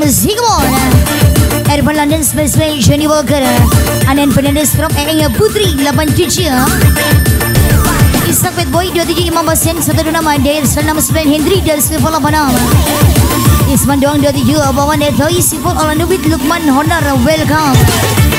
malam Zigmon Ervan London Space Bay Johnny Walker. Anen Fernandez from Eng Putri 87 Isak Pet Boy 27 Imam Basen Satu nama Dair Nama 9 Hendry Dan Sifol 86 Isman Doang 27 Abawan Etoy Sifol Alanubit Lukman Honor Welcome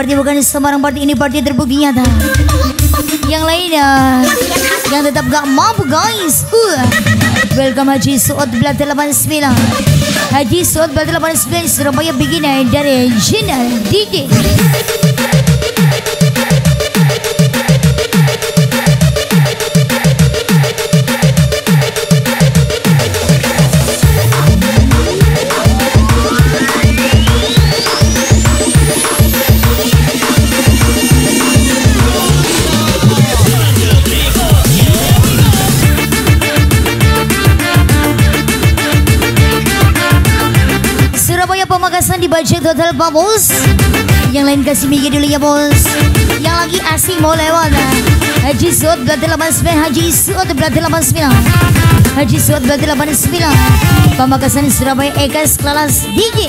Ini party bukan sembarang party Ini party terbukti nyata. Yang lainnya Yang tetap gak mampu guys. Uh. Welcome Haji Suot Belati 89 Haji Suot Belati 89 Surabaya Beginner dari Jinal DJ budget Hotel Bubbles Yang lain kasih mikir dulu ya bos. Yang lagi asing mau lewat. Haji Suat berarti 89 Haji Suat berarti 89 Haji Suat berarti 89 Pamekasan Surabaya Ekas Kelas DJ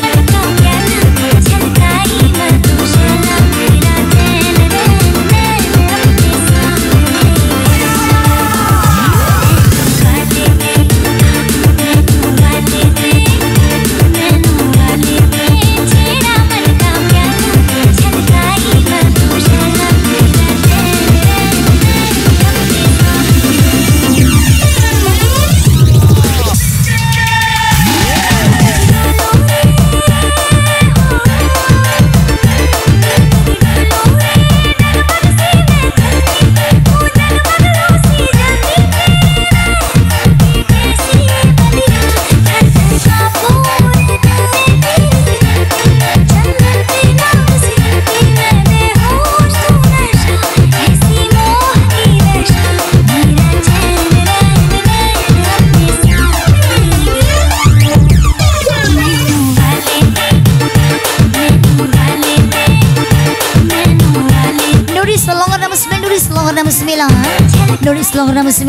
9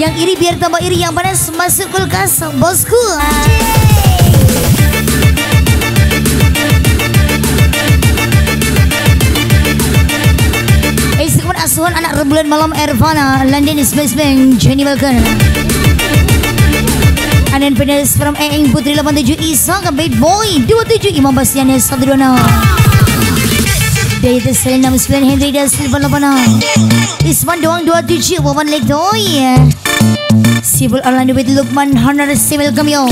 Yang iri biar tambah iri Yang panas masuk kulkas Bosku. Eh sekuat asuhan anak rembulan malam Ervana London is best man Jenny Walker Anen Penes from Eeng Putri 87 Isa Bad Boy 27 Imam Bastian 126 Dari itu selain nama 9 Henry dan Silvan 86 Isman doang 27 Wawan Lake Doi Sibul Orlando with Lukman Honor Civil Cameo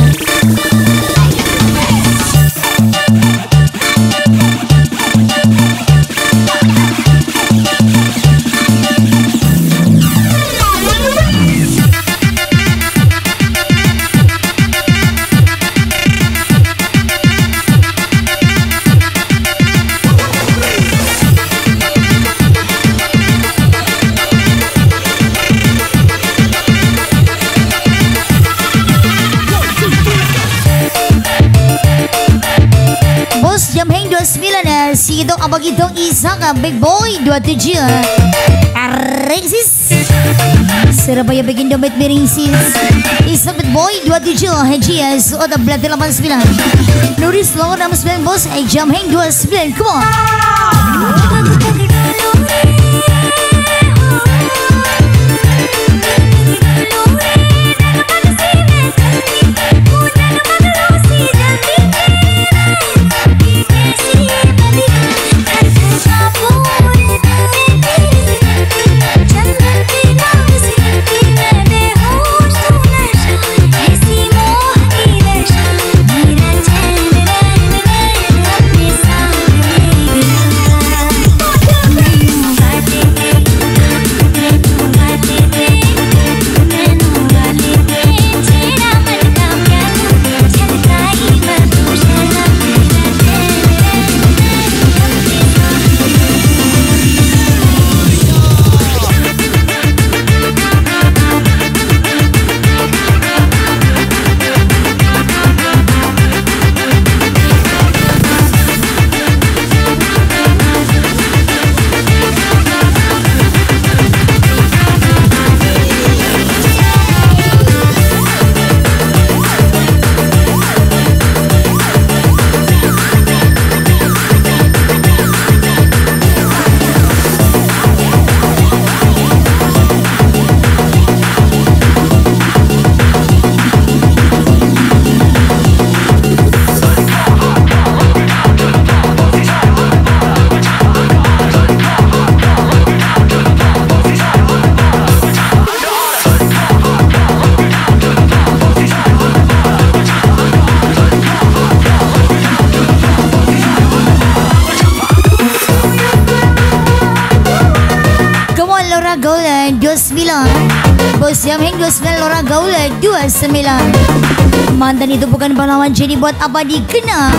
Si itu abang itu Isa ka Big Boy 27 Arek sis. Surabaya bikin dompet miring sis. Isabet Boy 27 HGS Oda Blat 89 Nuris Logo 69 Bos Ejam Heng 29 Come on Bos yang heng 29 Lora Gaul 29 Mantan itu bukan pahlawan jadi buat apa dikenal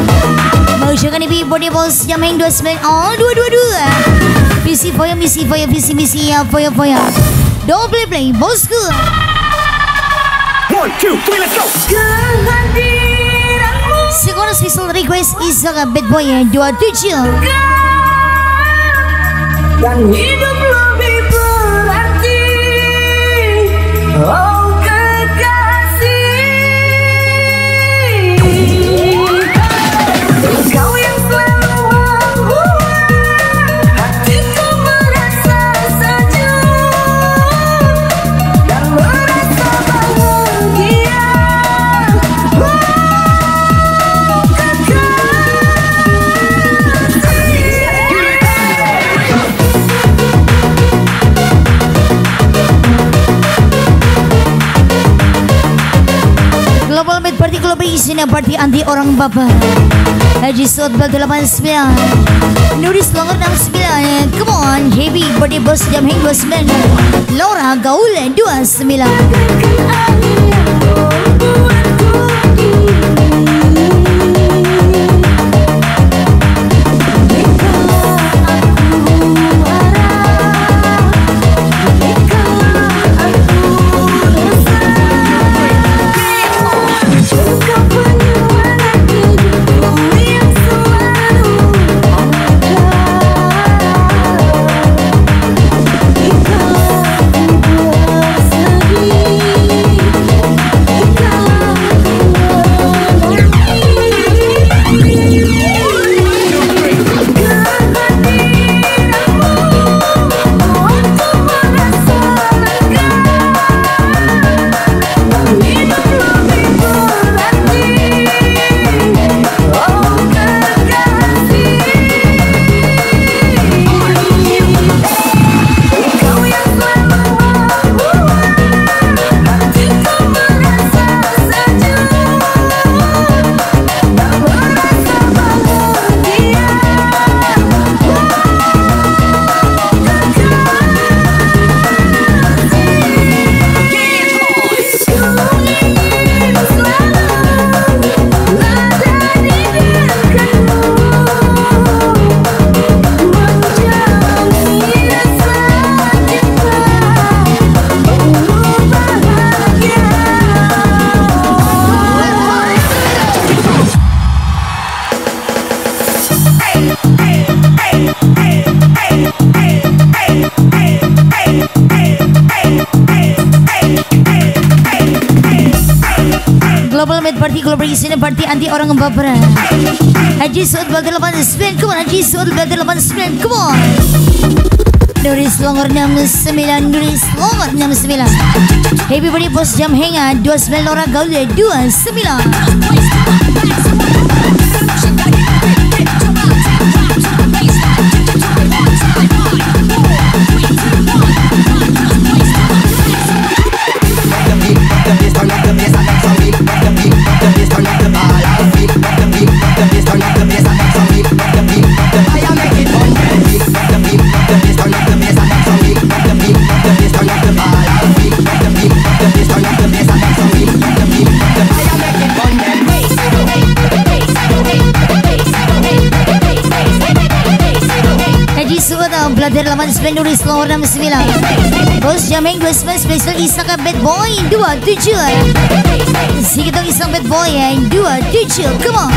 jangan ibu body bos. Yang heng 29 Oh dua dua dua. Visi foya misi foya visi misi ya foya foya. Don't play play bosku One two three let's go. Segunda special request is a bad boy 27 Dan hidup sini party anti orang bapak Haji Sotbal 89 Nuris Longer 69 Come on Heavy Body Boss Jam Heng 29 Laura Gaul 29 Global Med Party Global Isina Party anti orang baperan Haji Suud Bagal 89 Come on Haji Suud Bagal 89 Come on. Nulis Longor 69 Nulis Longor 69 Happy Body Bos Jam Henga 29 Lora Gaule 29 Blader 89 Nulis Longor 69 Bos Jameng 29 Special Isaka Bad Boy. 27 Sikitong isang Bad Boy 27 Come on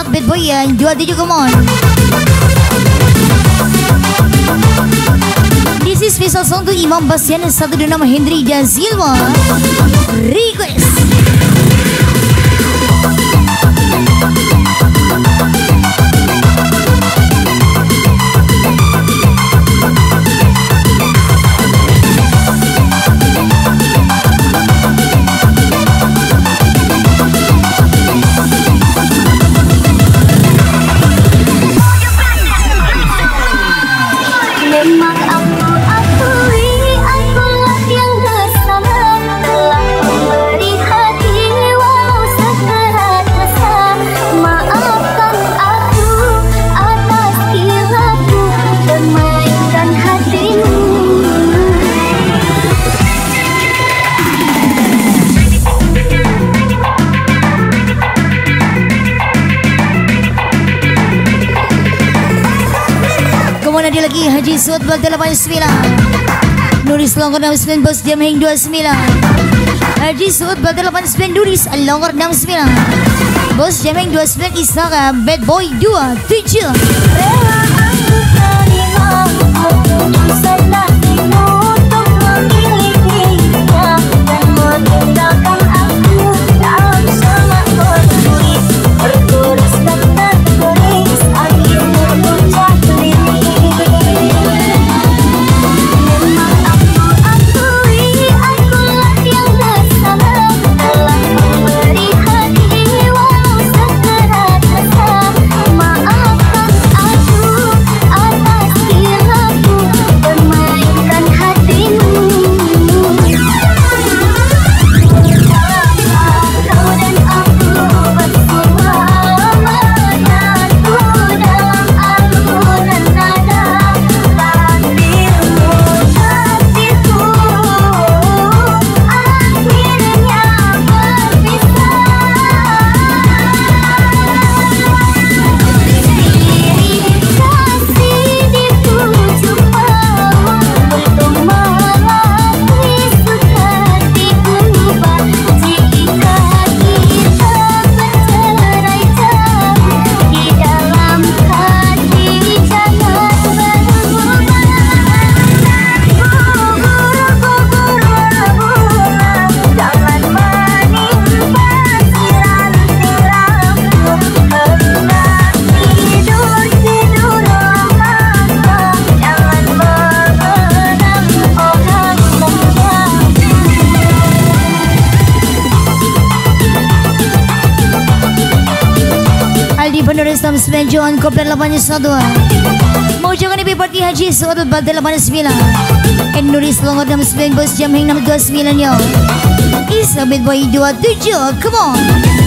Isak Bad Boy yang 27 come on This is special song to Imam Basian Satu nama Hendri dan Silva Request 289 Nuris Longkor 69 Bos Jam Heng 29 Haji Suud 289 Nuris Longkor 69 Bos Jam Heng 29 Isara Bad Boy dua tujuh. 69 Johan Kopdan 81 Mau jangan lebih parti Haji Suatu Batal 89 Enduri Selangor 69 Bos Jam Heng 629 yo. Isabit Boy 27 Come on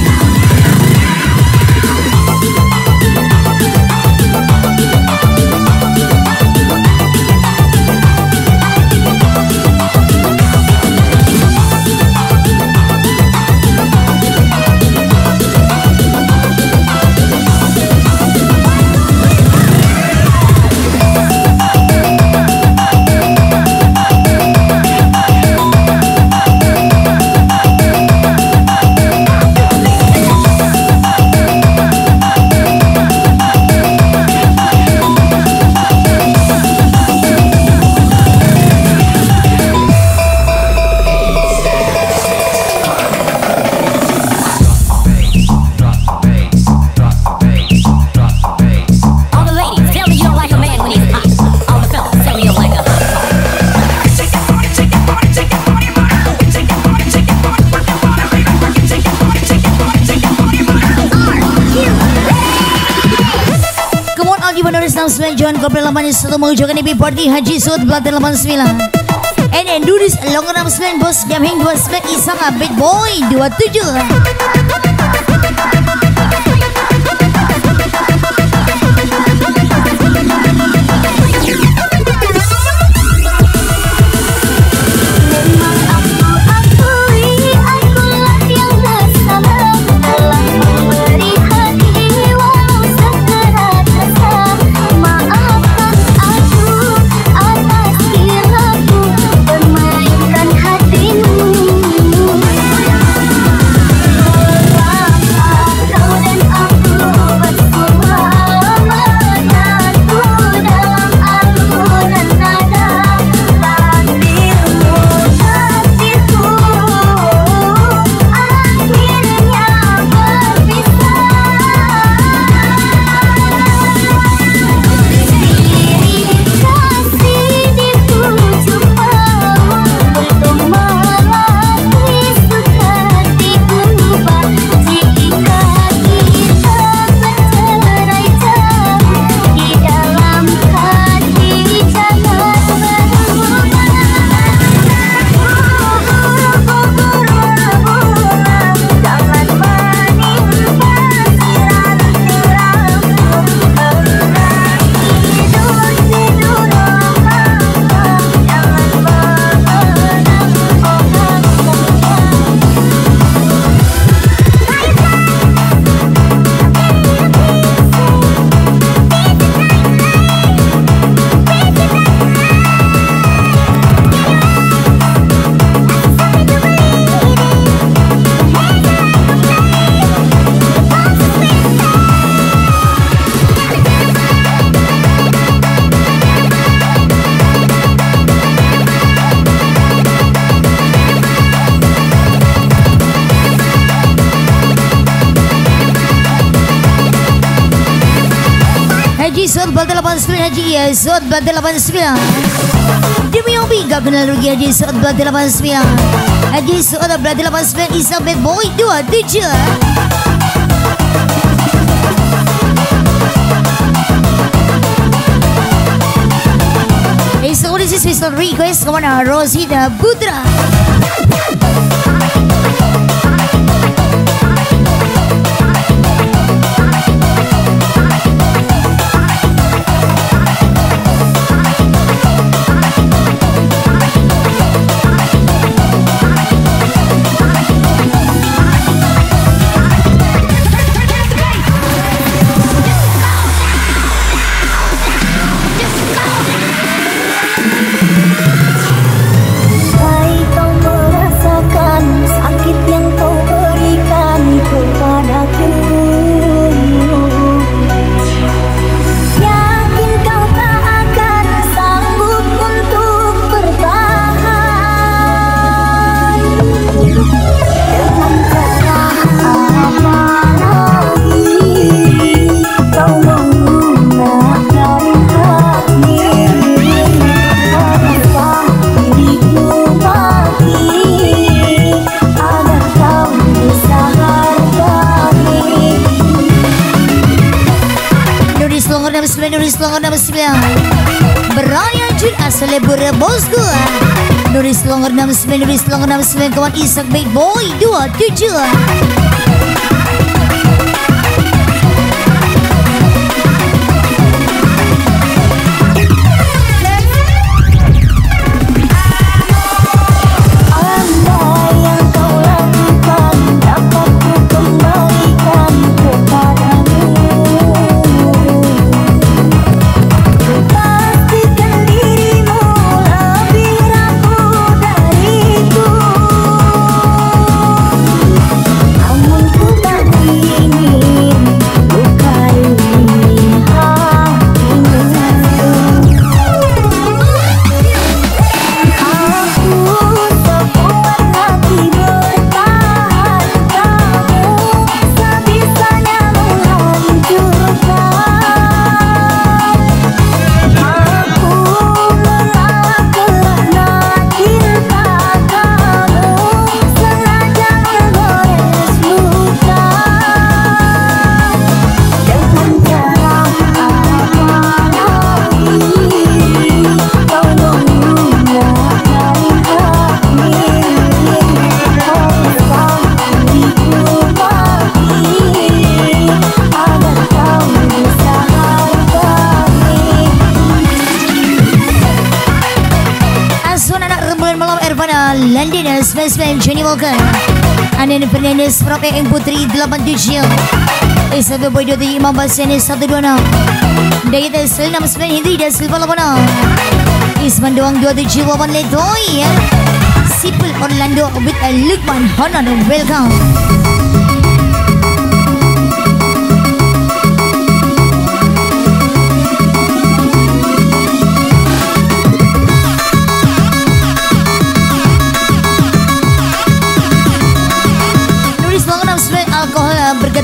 69 Johan Kopdan 81 Mau jangan lebih parti Haji Suatu Batal 89 And Enduris Selangor 69 Bos Jam Heng 29 Isang Abid Boy 27 Suat Batal 89 Demi Obi gak kenal rugi Haji Suat Batal 89 Haji Suat Batal 89 Isabel Boy 27 Hey, so this is Mr. Request Ke mana Rosita Putra Selangor 69 Selangor 69 Kawan Isak Big Boy. 27 Johnny Walker Anin Fernandez Prope yang Putri 87 Isabel Boy 27 Imam Basyanis 126 Dayat Esel 69 Hindri dan Silva 86 Isman Doang 27 Wawan Letoy Sipul Orlando with Lukman Honan Welcome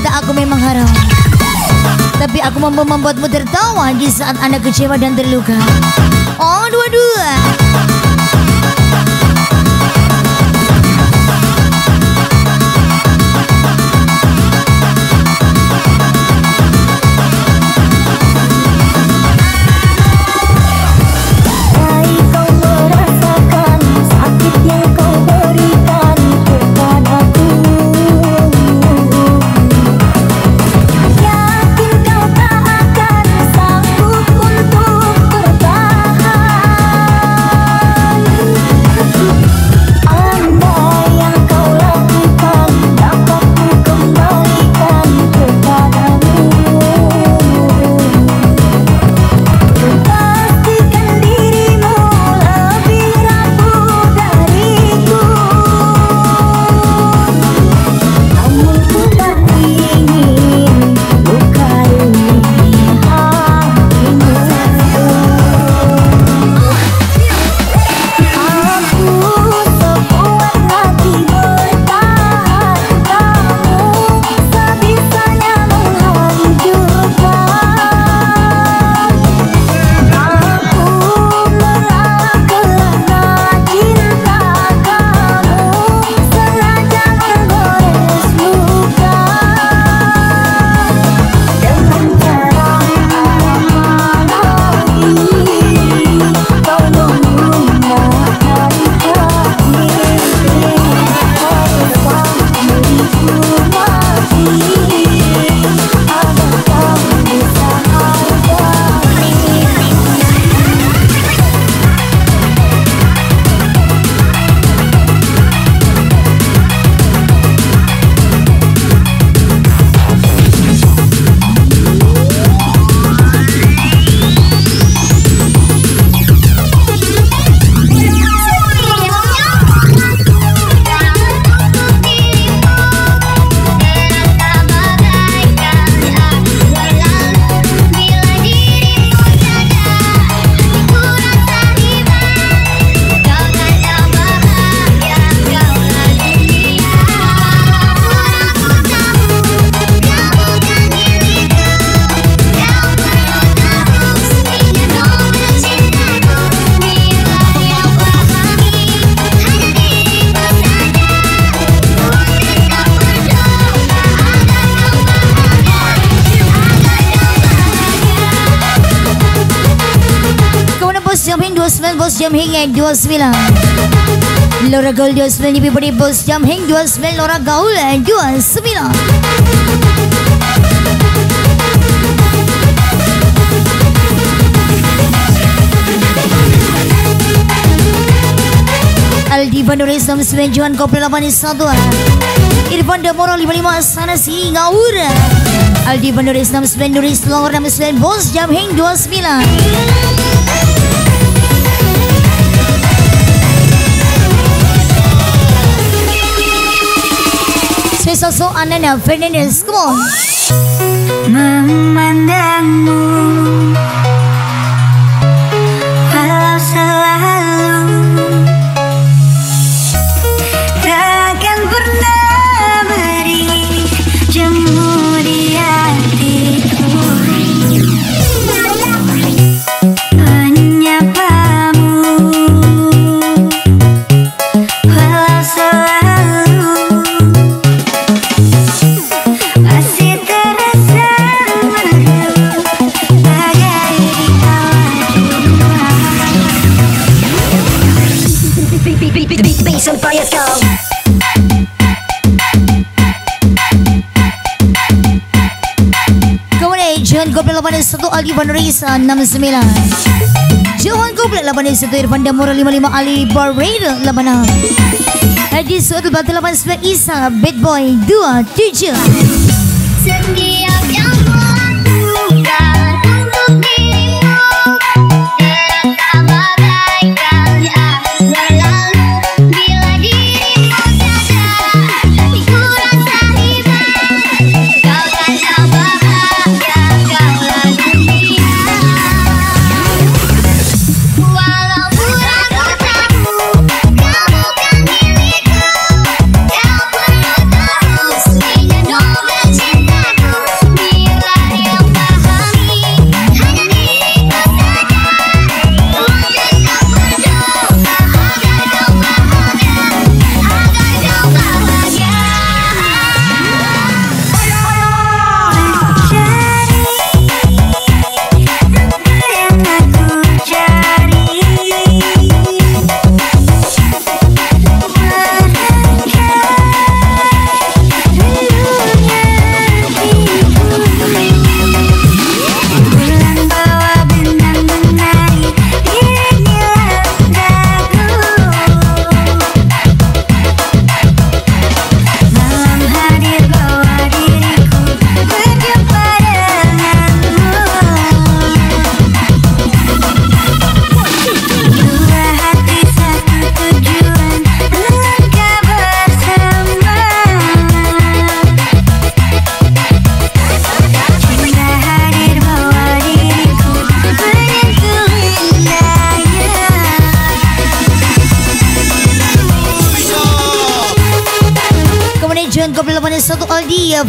berkata aku memang haram. Tapi aku mampu membuatmu tertawa di saat anda kecewa dan terluka. Oh dua-dua 29 Bos Jam hingga 29 Lora Gaul 29 Ibu Budi Bos Jam hingga 29 Lora Gaul 29 Aldi Bandung Islam Semen Johan Kopel 81 Irfan Damoro 55 Sana Si Ngaura Aldi Bandung Islam Semen Nuris Selangor 69 Bos Jam Heng 29 Spesial so Ananda Fernandez Come on. Memandangmu 81 Aldi Bandurisa 69 Johan Kopel 81 Irfan Damura 55 Ali Barredo 86 Haji Suat Batu 89 Isa Bad Boy 27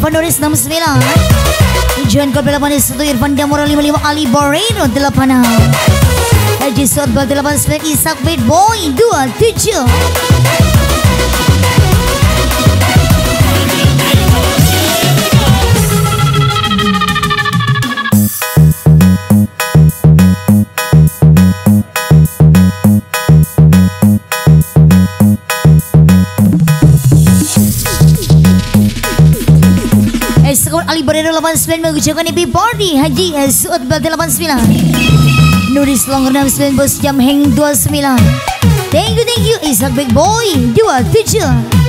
Aldi Vandoris 69 Johan Kopel 81 Irfan Damura 55 Ali Barredo 86 Haji Suat Batu 89 Isak Bad Boy 27 Barredo 89 mengucapkan happy birthday Haji Suat Batu 89 Nuris Selangor 69 Bos Jam Heng 29 Thank you, thank you. Isak Big Boy. 27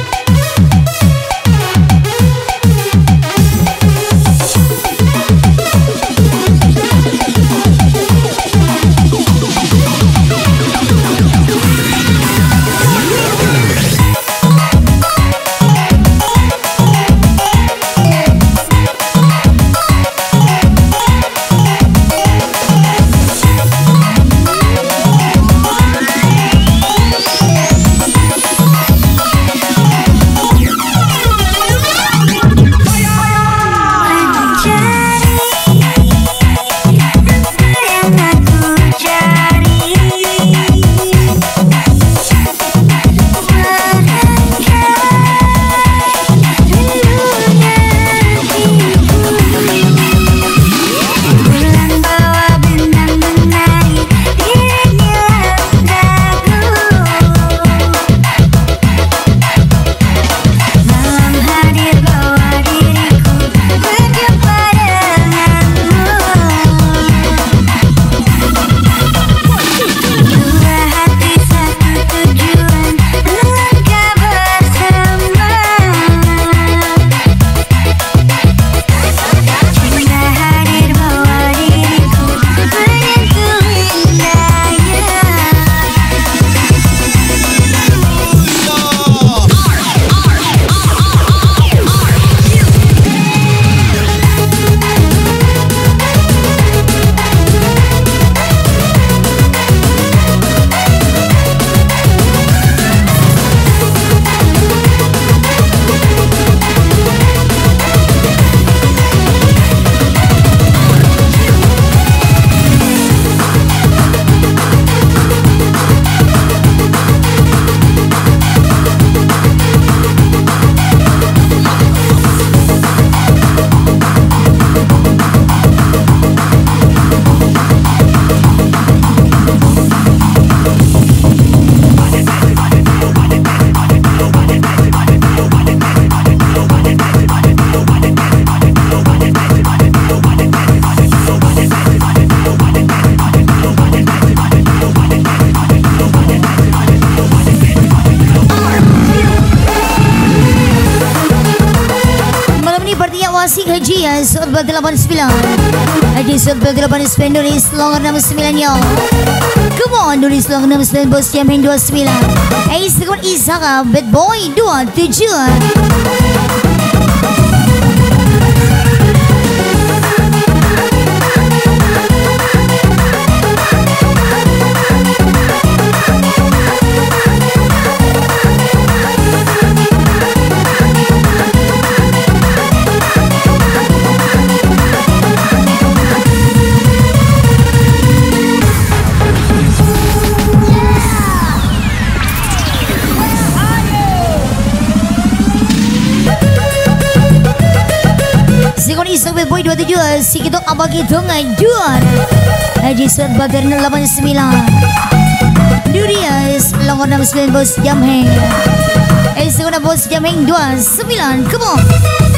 89 Adik Sumpah ke 89 Nulis longer 69 yo. Come on Nulis longer 69 Bos Jamin 29 Ace Kepun Isaka Bad Boy 27 Bad 27 Si kita akan bagi dengan Haji Suat Bagar 89 Durias Lawan nama sekalian bos Jamheng Haji Suat Bagar bos Jamheng 29 Come Come on.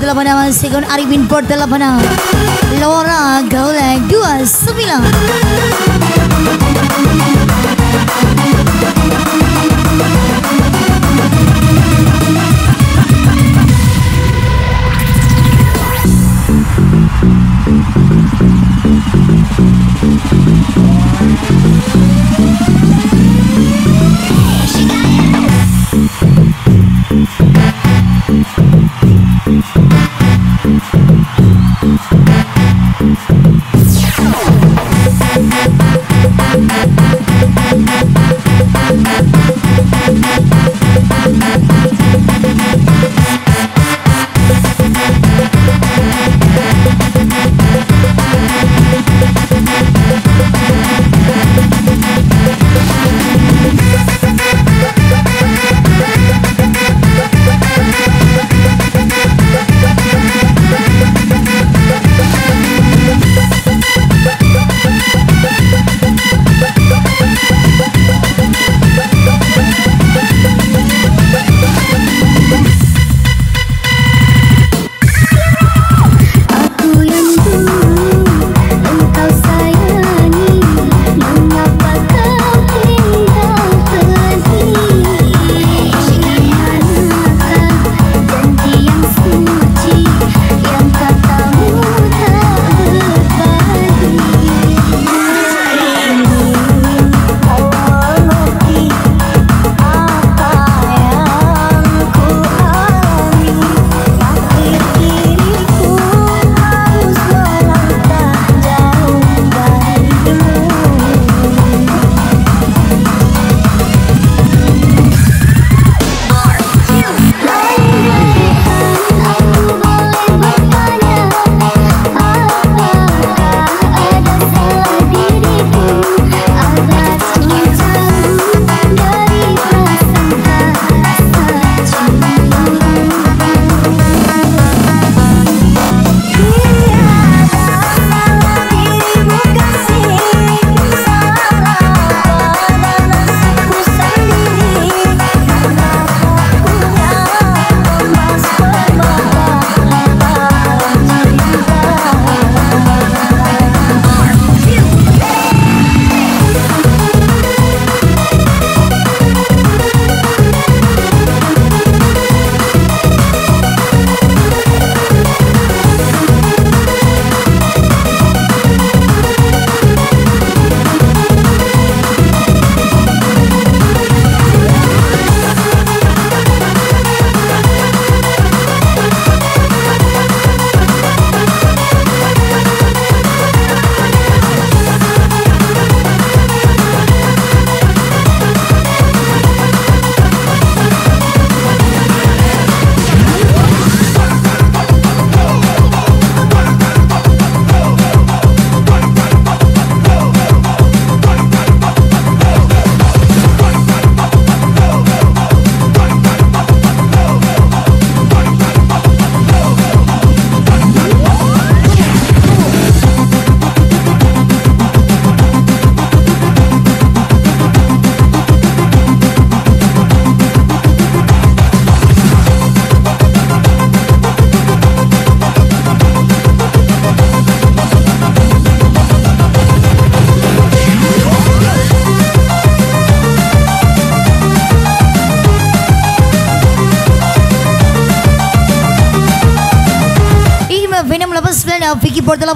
48 Second Arifin 48 Laura Gaulek 29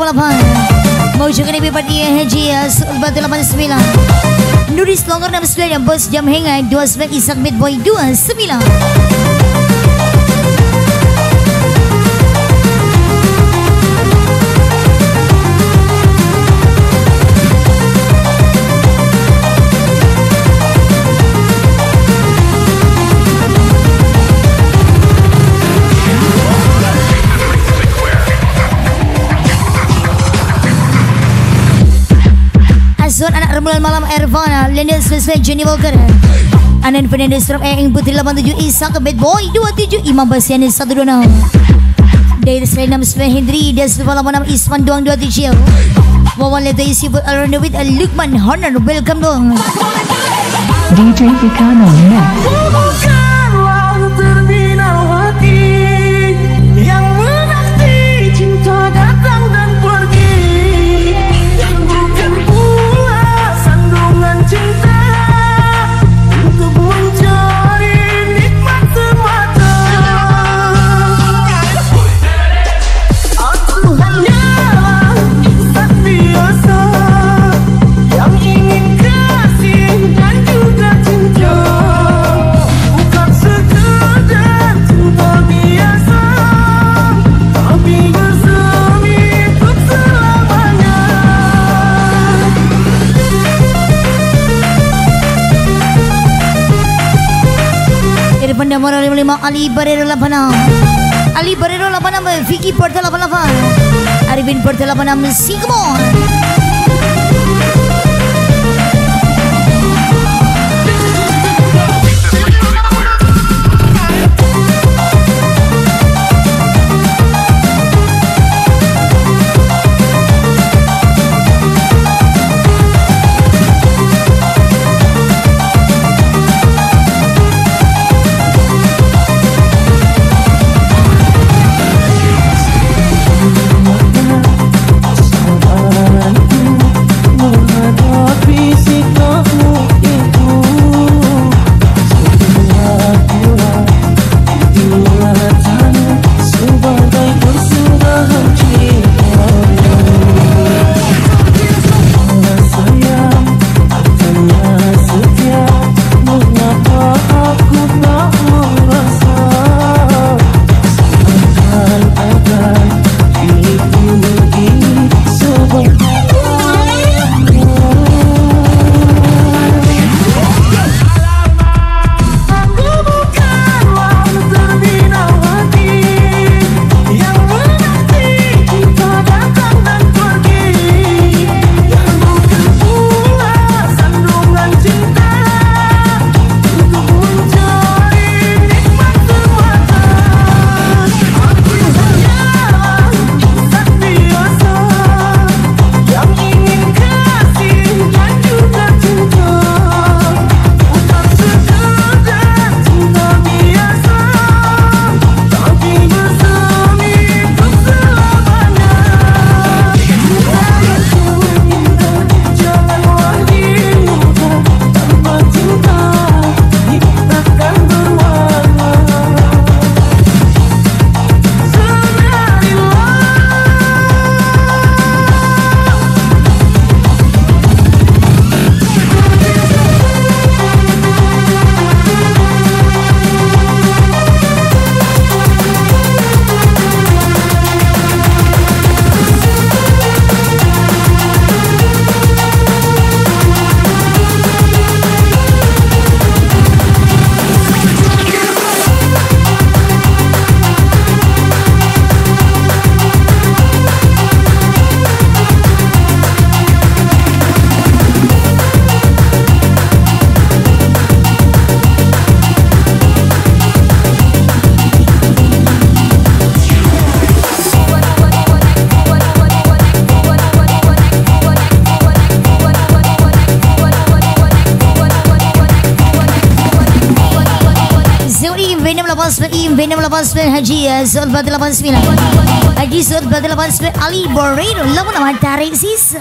88 Mau juga nih Party Haji ya. Sulbat 89 Nuris Longor 69 Bos Jam Hengai 29 Isak Bad Boy 29 Rembulan malam Ervana Lendel selesai Johnny Walker. Anan Fernandez from Eeng Putri 87 Isa ke Bad Boy 27 Imam Basianis 126 Dari selain 69 Hendri Dan 86 Isman Doang 27 Wawan Leto isi buat Around With Lukman Horner Welcome dong. DJ Hikano Mix. 585 Ali Barrero Labanam Ali Barrero Labanam Vicky Porta Labanam Arvin Porta Labanam Sigmon 89 Venom 89 Haji ya Zulbat 89 Haji Zulbat 89 Ali Boreno. Lamu nama tarik sisa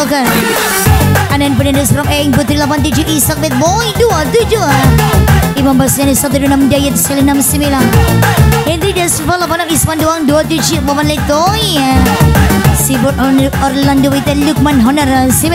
Welcome Anan Penendes from Eing Putri 87 Isak Bad Boy 27 Imam Basani 16 Dayat Sel 69 Henry Desval Anak Isman Doang 27 Momen Letoy Sibut Or- Orlando Wita Lukman Honor Si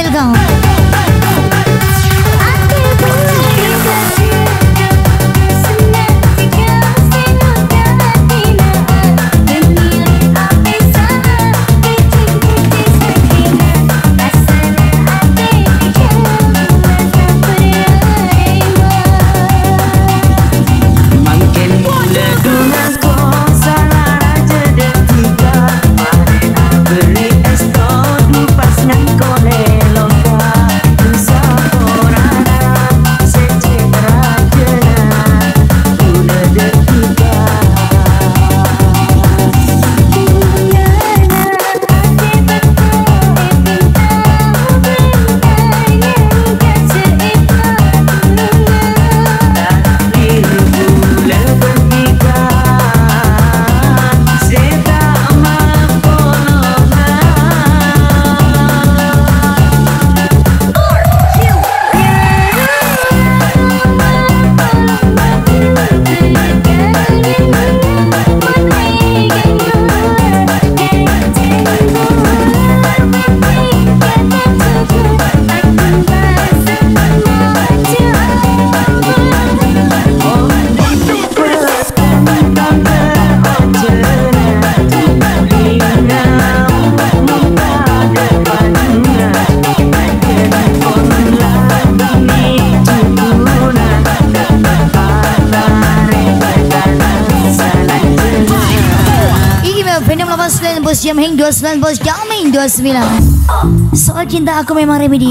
Jam Heng 29 Bos. Jaming 29 Soal cinta aku memang remedi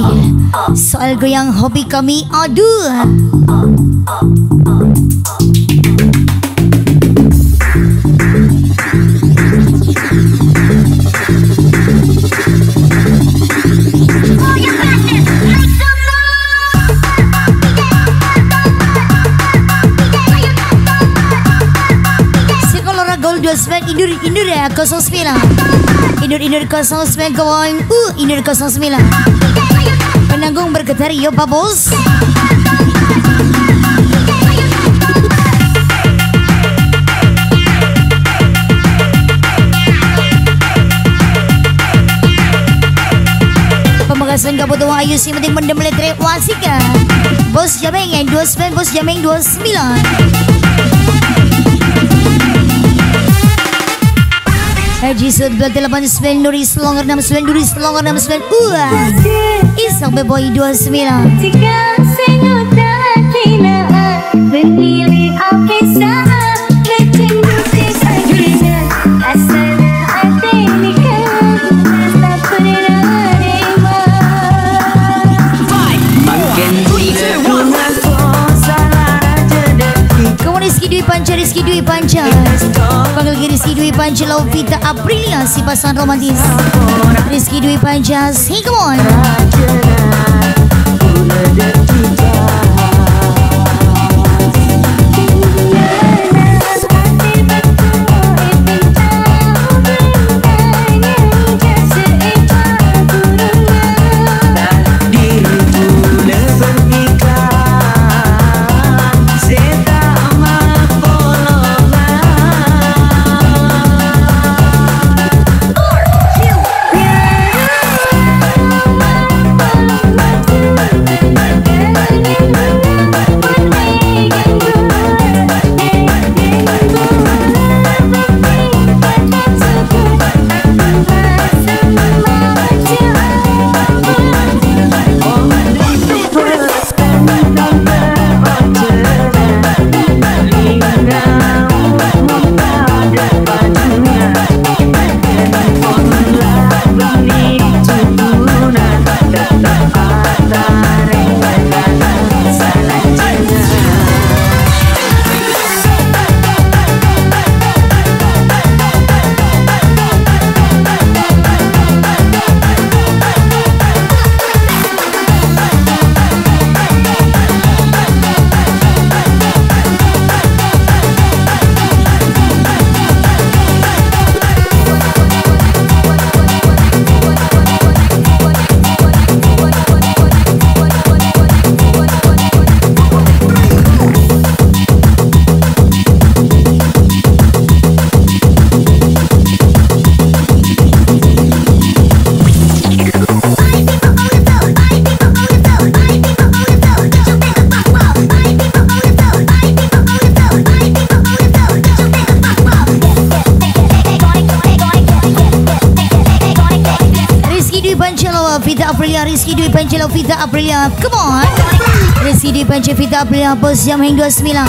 Soal goyang hobi kami aduh Gol 29 Indur Indur ya 09 Indur Indur 09 kawan Uh Indur 09 Penanggung bergetar yo Pak Bos. Pemagasan gak butuh ayu sih penting mendem letre wasik ya. Bos Jameng yang 29 Bos Jameng 29 Haji Sud Belati 89 Nuri Selongar 69 Nuri Selongar 69 Wah Isang Beboy 29 Jika senyuta tinaan Berdiri oke saat Rizky Dwi Panca Rizky Dwi Panca Panggil Rizky Dwi Panca Lauvita Aprilia Si pasangan romantis. Rizky Dwi Panca Hey Pancel Vita Aprilia. Come on. Residi Pancel Vita Aprilia Bos Jam hingga 29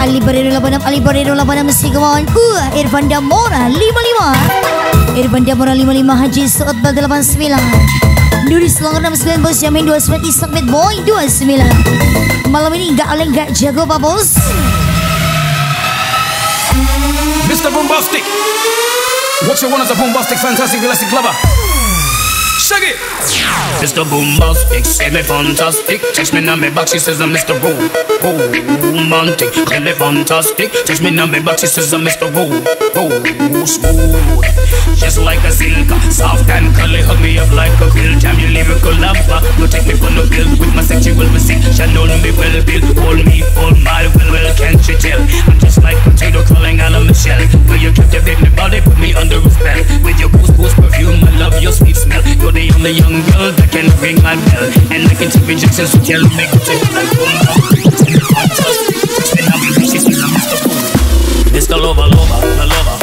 Ali Barero 86 Ali Barero 86 Come on. Uh, Irfan Damora 55 Irfan Damora 55 Haji Suat 89 Nuri Selangor 69 Bos Jamin 29 Isak Bad Boy 29 Malam ini nggak oleh nggak jago Pak Bos. Mr. Bombastic. What you want is a bombastic, fantastic, elastic lover. Shag it. Mr. Bombastic, say me fantastic. Text me on me back, she says I'm Mr. Bo. Romantic, really fantastic. Text me on me back, she says I'm Mr. Bo. Bo, smooth. Just like a silk, soft and curly. Hug me up like a quilt. I'm your lyrical lover. You take me for no guilt with my sexual physique. Shall know me well, Bill. Hold me, hold my well, well, can't you tell? I'm just like potato crawling of my shell. Where you captivate me body, put me under a spell. With your goose goose perfume, I love your sweet smell. You're I'm the young girl that can ring my bell. And I can take rejections, so tell me go to hell and. Tell me I'm Lover, Lover, Lover.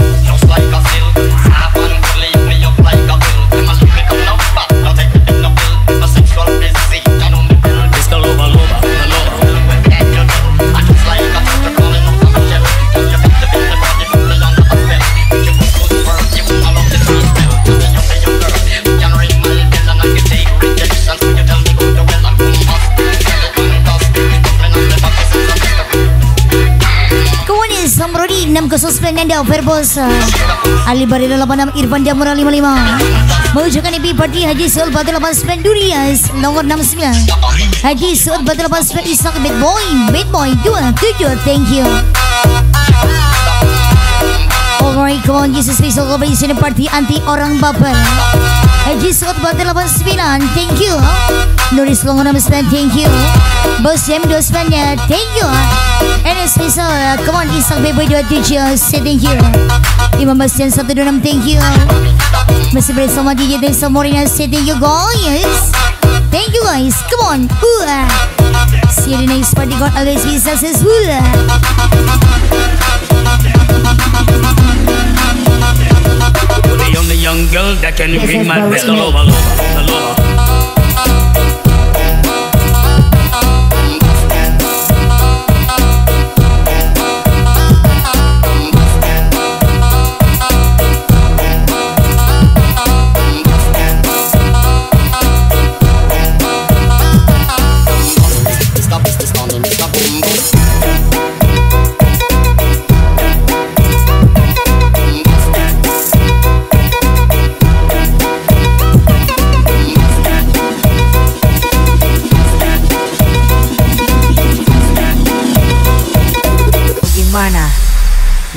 86 khusus Fernanda Verbosa Ali Barila 86 Irfan Jamura 55 Menuju ke Nabi Parti Haji batu Batil 89 Durias Nomor 69 Haji batu Batil 89 Isak Bad Boy Bad Boy 27 Thank you. Alright come on Jesus Christ di sini Party Anti Orang Baper Haji Suat Batu 89 Thank you Nuris Longo 69 Thank you. Bos Jam 29 nya Thank you And special uh, Come on, Isak Beboy 27 Say thank you Imam Bastian 126 Thank you Masih bersama DJ Desa Morina Say thank you guys Thank you guys. Come on uh. See you the next party God always be successful young girl that can ring my bell all over, all over.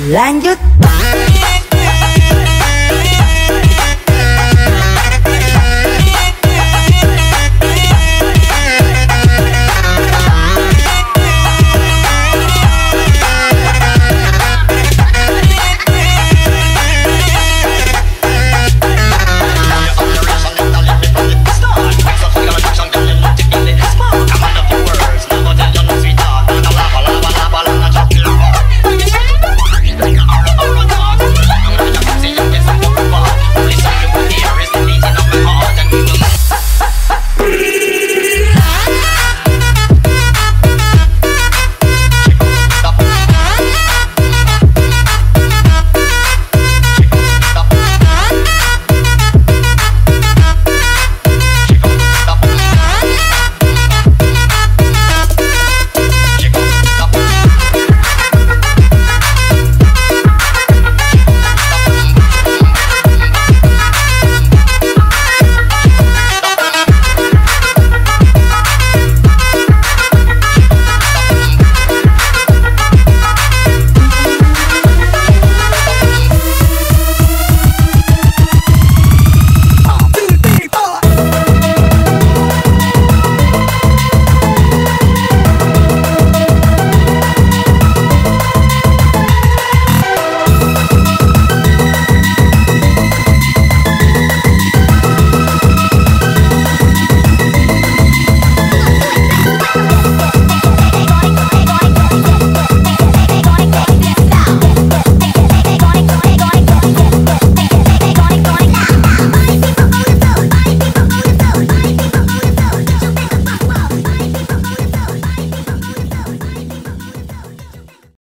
language